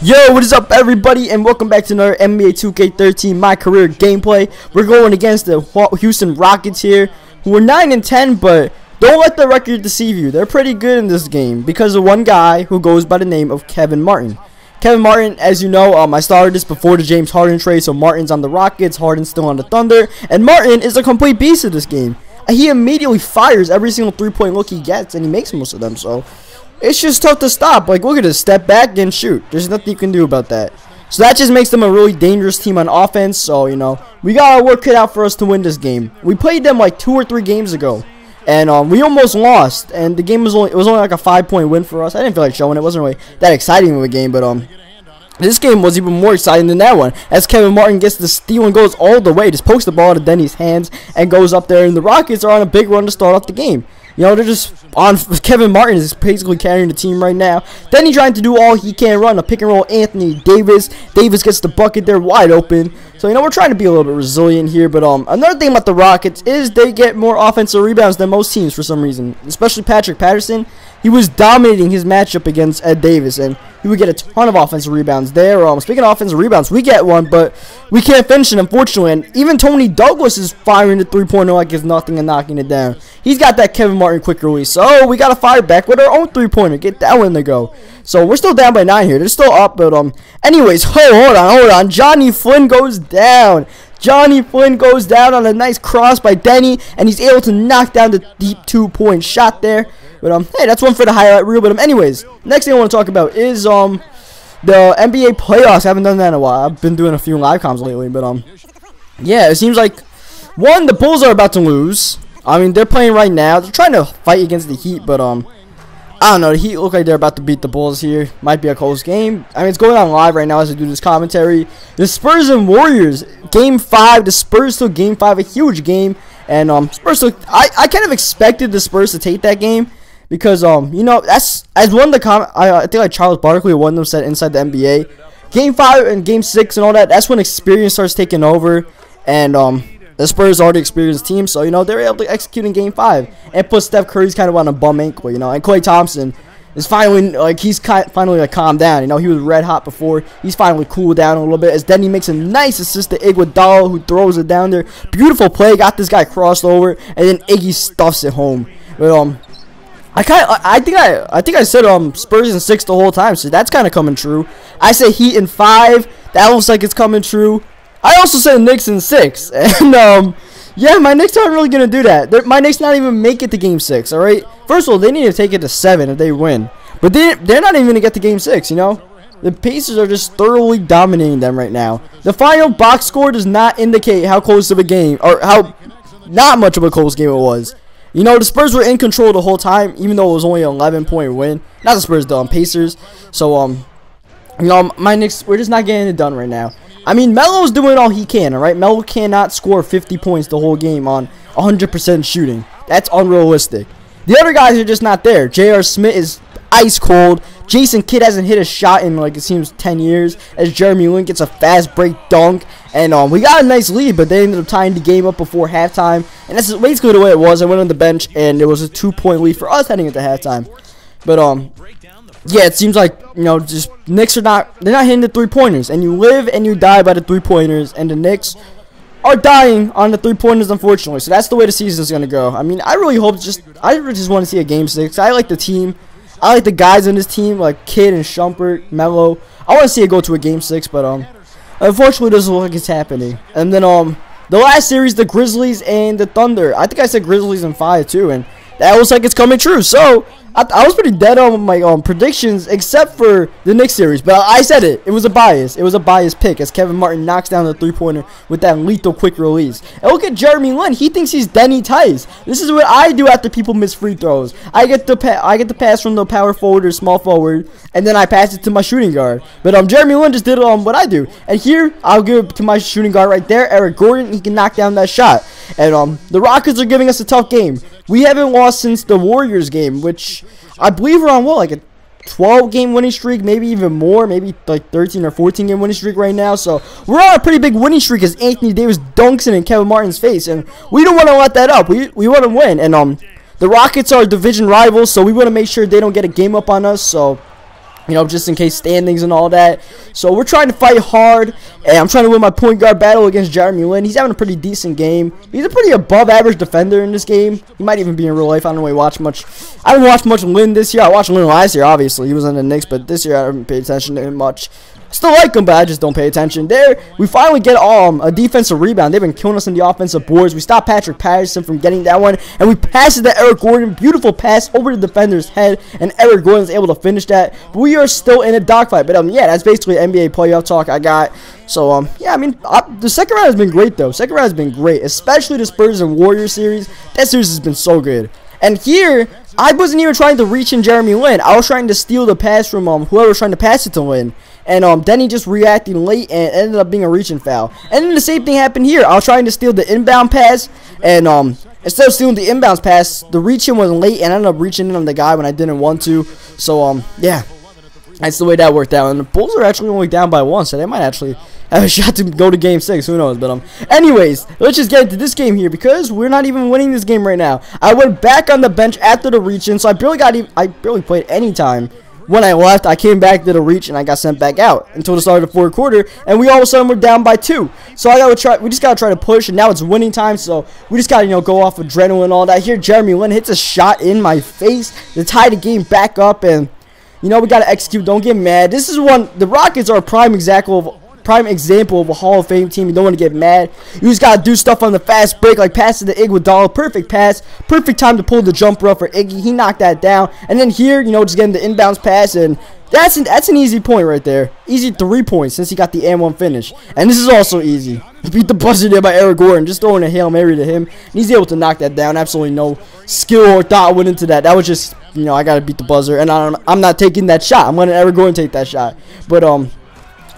Yo, what is up everybody and welcome back to another NBA 2K13 My Career gameplay. We're going against the Houston Rockets here, who are 9 and 10, but don't let the record deceive you. They're pretty good in this game because of one guy who goes by the name of Kevin Martin. Kevin Martin, as you know, um, I started this before the James Harden trade, so Martin's on the Rockets, Harden's still on the Thunder, and Martin is a complete beast of this game. He immediately fires every single three-point look he gets, and he makes most of them, so it's just tough to stop. Like, look at this. Step back and shoot. There's nothing you can do about that. So that just makes them a really dangerous team on offense. So, you know, we got to work it out for us to win this game. We played them like two or three games ago. And um, we almost lost. And the game was only, it was only like a five-point win for us. I didn't feel like showing it. Wasn't really that exciting of a game. But um, this game was even more exciting than that one. As Kevin Martin gets the steal and goes all the way. Just pokes the ball to Denny's hands and goes up there. And the Rockets are on a big run to start off the game. You know, they're just on. Kevin Martin is basically carrying the team right now. Then he's trying to do all he can run a pick and roll. Anthony Davis. Davis gets the bucket. They're wide open. So you know we're trying to be a little bit resilient here. But um, another thing about the Rockets is they get more offensive rebounds than most teams for some reason. Especially Patrick Patterson. He was dominating his matchup against Ed Davis, and he would get a ton of offensive rebounds there. Um, speaking of offensive rebounds, we get one, but we can't finish it, unfortunately. And even Toney Douglas is firing the three-pointer like it's nothing and knocking it down. He's got that Kevin Martin quick release. So we got to fire back with our own three-pointer. Get that one to go. So we're still down by nine here. They're still up, but um. Anyways, hold, hold on, hold on. Johnny Flynn goes down. Johnny Flynn goes down on a nice cross by Denny, and he's able to knock down the deep two-point shot there. But um, hey, that's one for the highlight reel. But um, anyways, next thing I want to talk about is um, the NBA playoffs. I haven't done that in a while. I've been doing a few live comms lately, but um, yeah, it seems like one the Bulls are about to lose. I mean, they're playing right now. They're trying to fight against the Heat, but um, I don't know. The Heat look like they're about to beat the Bulls here. Might be a close game. I mean, it's going on live right now as I do this commentary. The Spurs and Warriors, Game Five. The Spurs took Game Five, a huge game, and um, Spurs took. I I kind of expected the Spurs to take that game because um you know that's as one of the com I, I think like Charles Barkley one of them said inside the NBA game five and game six and all that that's when experience starts taking over and um the Spurs are already experienced team so you know they're able to execute in game five and put Steph Curry's kind of on a bum ankle you know and Klay Thompson is finally like he's finally like calmed down. You know he was red hot before. He's finally cooled down a little bit. As then he makes a nice assist to Iguodala who throws it down there. Beautiful play. Got this guy crossed over and then Iggy stuffs it home. But um I kind I think I I think I said um Spurs in six the whole time, so that's kind of coming true. I said Heat in five. That looks like it's coming true. I also said Knicks in six, and um yeah, my Knicks aren't really gonna do that. They're, my Knicks not even make it to Game Six. All right. First of all, they need to take it to seven if they win, but they they're not even gonna get to Game Six. You know. The Pacers are just thoroughly dominating them right now. The final box score does not indicate how close of a game, or how not much of a close game it was. You know, the Spurs were in control the whole time, even though it was only an 11 point win. Not the Spurs, though, um, Pacers. So, um, you know, my Knicks, we're just not getting it done right now. I mean, Melo's doing all he can, all right? Melo cannot score 50 points the whole game on 100% shooting. That's unrealistic. The other guys are just not there. J.R. Smith is ice cold. Jason Kidd hasn't hit a shot in like it seems 10 years. As Jeremy Lin gets a fast break dunk, and um, we got a nice lead, but they ended up tying the game up before halftime, and that's basically the way it was. I went on the bench, and it was a two-point lead for us heading into halftime. But um, yeah, it seems like you know just Knicks are not they're not hitting the three pointers, and you live and you die by the three pointers, and the Knicks are dying on the three pointers, unfortunately. So that's the way the season is gonna go. I mean, I really hope just I just want to see a game six. I like the team. I like the guys on this team, like Kidd and Shumpert, Melo. I want to see it go to a game six, but um, unfortunately, doesn't look like it's happening. And then um, the last series, the Grizzlies and the Thunder. I think I said Grizzlies in five too, and that looks like it's coming true. So I, I was pretty dead on my um, predictions, except for the Knicks series. But I said it. It was a bias. It was a bias pick as Kevin Martin knocks down the three-pointer with that lethal quick release. And look at Jeremy Lin. He thinks he's Denny Tice. This is what I do after people miss free throws. I get the I get the pass from the power forward or small forward, and then I pass it to my shooting guard. But um, Jeremy Lin just did um what I do. And here I'll give it to my shooting guard right there, Eric Gordon. He can knock down that shot. And um, the Rockets are giving us a tough game. We haven't lost since the Warriors game, which I believe we're on what, like a 12 game winning streak, maybe even more, maybe like 13 or 14 game winning streak right now. So we're on a pretty big winning streak as Anthony Davis dunks it in Kevin Martin's face, and we don't want to let that up. We we want to win, and um, the Rockets are division rivals, so we want to make sure they don't get a game up on us. So you know, just in case standings and all that. So we're trying to fight hard, and I'm trying to win my point guard battle against Jeremy Lin. He's having a pretty decent game. He's a pretty above average defender in this game. He might even be in real life. I don't really watch much. I didn't watch much Lin this year. I watched Lin last year, obviously. He was on the Knicks, but this year I haven't paid attention to him much. Still like him, but I just don't pay attention. There, we finally get um a defensive rebound. They've been killing us in the offensive boards. We stop Patrick Patterson from getting that one, and we pass it to Eric Gordon. Beautiful pass over the defender's head, and Eric Gordon is able to finish that. But we are still in a dogfight. But um, yeah, that's basically NBA playoff talk I got. So um, yeah, I mean, I, the second round has been great though. Second round has been great, especially the Spurs and Warriors series. That series has been so good. And here, I wasn't even trying to reach in Jeremy Lin. I was trying to steal the pass from um whoever was trying to pass it to Lin. And um, he just reacting late and ended up being a reaching foul. And then the same thing happened here. I was trying to steal the inbound pass, and um, instead of stealing the inbounds pass, the reaching was late, and I ended up reaching in on the guy when I didn't want to. So um, yeah, that's the way that worked out. And the Bulls are actually only down by one, so they might actually have a shot to go to game six. Who knows? But um, anyways, let's just get into this game here because we're not even winning this game right now. I went back on the bench after the reach in, so I barely got even, I barely played any time when I left, I came back, did a reach, and I got sent back out until the start of the fourth quarter, and we all of a sudden were down by two. So I gotta try. We just gotta try to push, and now it's winning time. So we just gotta you know go off adrenaline and all that. Here, Jeremy Lin hits a shot in my face to tie the game back up, and you know we gotta execute. Don't get mad. This is one. The Rockets are a prime example of prime example of a Hall of Fame team. You don't want to get mad. You just got to do stuff on the fast break, like passing to the Iguodala. Perfect pass. Perfect time to pull the jumper up for Iggy. He knocked that down. And then here, you know, just getting the inbounds pass. And that's an, that's an easy point right there. Easy three points since he got the and-one finish. And this is also easy. Beat the buzzer there by Eric Gordon. Just throwing a Hail Mary to him. And he's able to knock that down. Absolutely no skill or thought went into that. That was just, you know, I got to beat the buzzer. And I'm, I'm not taking that shot. I'm letting Eric Gordon take that shot. But, um,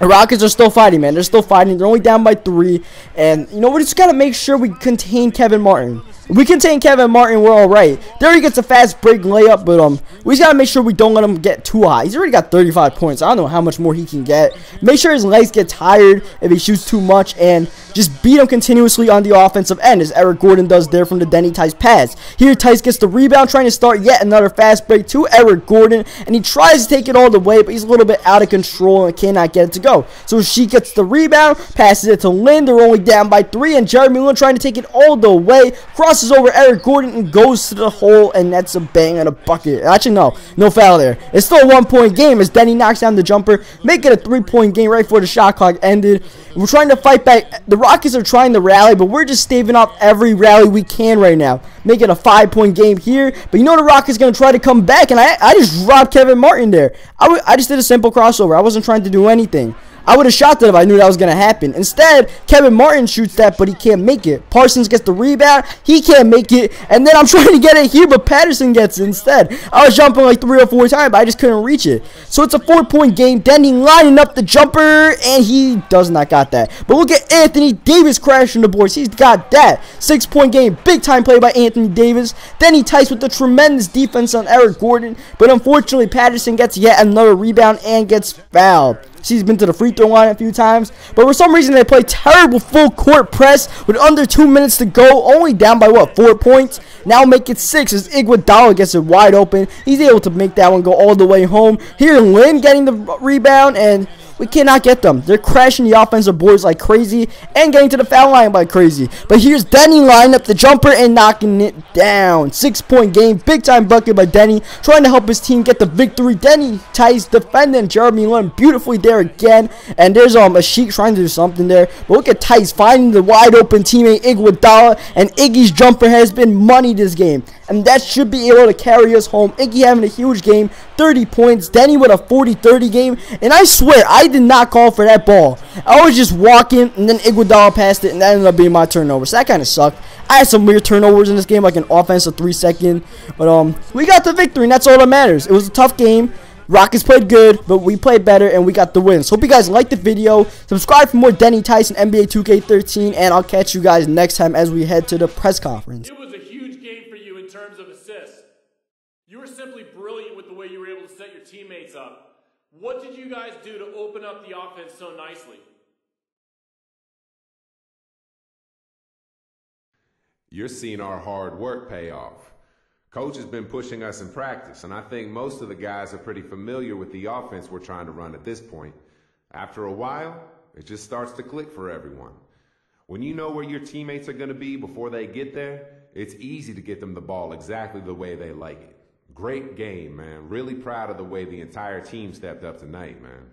Rockets are still fighting, man. They're still fighting. They're only down by three. And, you know, we just got to make sure we contain Kevin Martin. We contain Kevin Martin, we're all right. There he gets a fast break layup, but um, we just got to make sure we don't let him get too high. He's already got 35 points. I don't know how much more he can get. Make sure his legs get tired if he shoots too much. And just beat him continuously on the offensive end, as Eric Gordon does there from the Denny Tice pass. Here, Tice gets the rebound, trying to start yet another fast break to Eric Gordon, and he tries to take it all the way, but he's a little bit out of control and cannot get it to go. So she gets the rebound, passes it to Lin. They're only down by three, and Jeremy Lin trying to take it all the way, crosses over Eric Gordon and goes to the hole, and that's a bang and a bucket. Actually, no, no foul there. It's still a one-point game as Denny knocks down the jumper, make it a three-point game right before the shot clock ended. We're trying to fight back. The Rockets are trying to rally, but we're just staving off every rally we can right now. Make it a five-point game here. But you know the Rockets going to try to come back, and I, I just robbed Kevin Martin there. I, I just did a simple crossover. I wasn't trying to do anything. I would have shot that if I knew that was going to happen. Instead, Kevin Martin shoots that, but he can't make it. Parsons gets the rebound. He can't make it. And then I'm trying to get it here, but Patterson gets it instead. I was jumping like three or four times, but I just couldn't reach it. So it's a four-point game. Denny lining up the jumper, and he does not got that. But look at Anthony Davis crashing the boards. He's got that. Six-point game. Big-time play by Anthony Davis. Denny Tice with the tremendous defense on Eric Gordon. But unfortunately, Patterson gets yet another rebound and gets fouled. She's been to the free throw line a few times. But for some reason, they play terrible full court press with under two minutes to go. Only down by, what, four points? Now make it six as Iguodala gets it wide open. He's able to make that one go all the way home. Here, Lin getting the rebound and we cannot get them. They're crashing the offensive boards like crazy and getting to the foul line like crazy. But here's Denny lining up the jumper and knocking it down. Six point game. Big time bucket by Denny. Trying to help his team get the victory. Denny Tice defending Jeremy Lin beautifully there again. And there's um a Sheik trying to do something there. But look at Tice finding the wide open teammate Iguodala. And Iggy's jumper has been money this game and that should be able to carry us home. Iggy having a huge game, 30 points. Denny with a 40-30 game, and I swear, I did not call for that ball. I was just walking, and then Iguodala passed it, and that ended up being my turnover. So that kind of sucked. I had some weird turnovers in this game, like an offensive three-second, but um, we got the victory, and that's all that matters. It was a tough game. Rockets played good, but we played better and we got the win. So hope you guys liked the video. Subscribe for more Denny Tyson NBA 2K13, and I'll catch you guys next time as we head to the press conference. You were simply brilliant with the way you were able to set your teammates up. What did you guys do to open up the offense so nicely? You're seeing our hard work pay off. Coach has been pushing us in practice, and I think most of the guys are pretty familiar with the offense we're trying to run at this point. After a while, it just starts to click for everyone. When you know where your teammates are going to be before they get there, it's easy to get them the ball exactly the way they like it. Great game, man. Really proud of the way the entire team stepped up tonight, man.